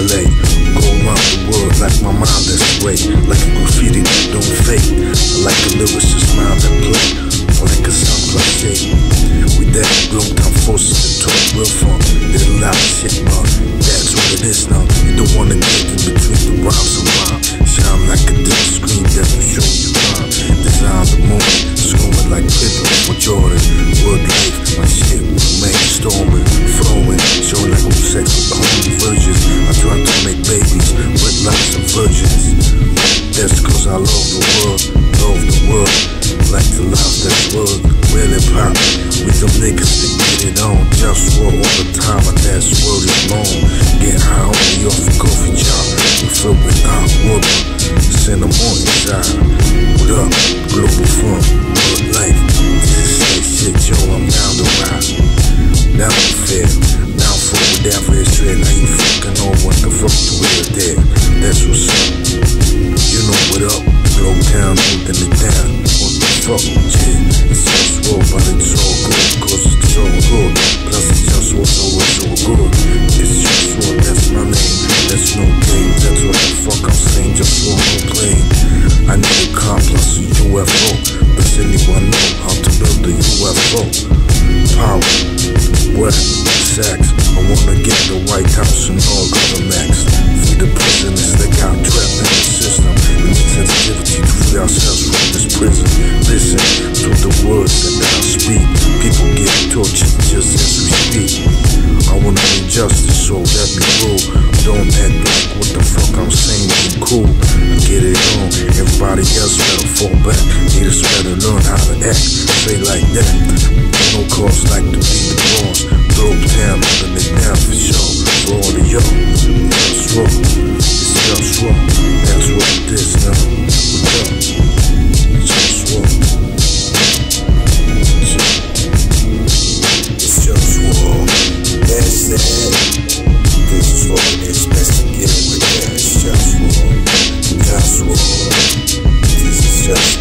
LA. Go around the world like my mind that's great. Like a graffiti that don't fade. Like a lyricist mind that play. I like a sound cliche. We that long time forces to talk real fun. Did a of shit, but that's what it is now. You don't wanna get in between the rhymes and rhyme. Shine like a dim screen that will show you time. Design the moment, screaming like Pippen or Jordan. Word life, my shit remain storming, niggas War, but it's all good. Cause it's all good. Plus it's just what's good. It's just war, that's my name. That's no game. That's what the fuck I'm saying. Just war, no plane. I need a plus a UFO. Does anyone know how to build a UFO? Power, what? Sex. I wanna get the White House and all max. Free the prisoners that got trapped in the system. We need sensitivity to free ourselves from this prison. Tortured just as we speak. I wanna be justice, so let me rule. Don't act like what the fuck I'm saying ain't cool. I get it on. Everybody else better fall back. Need us better learn how to act. Say like that. No cause like to be the boss. Throw town, holding it down for sure. For all of y'all, just roll. Nation.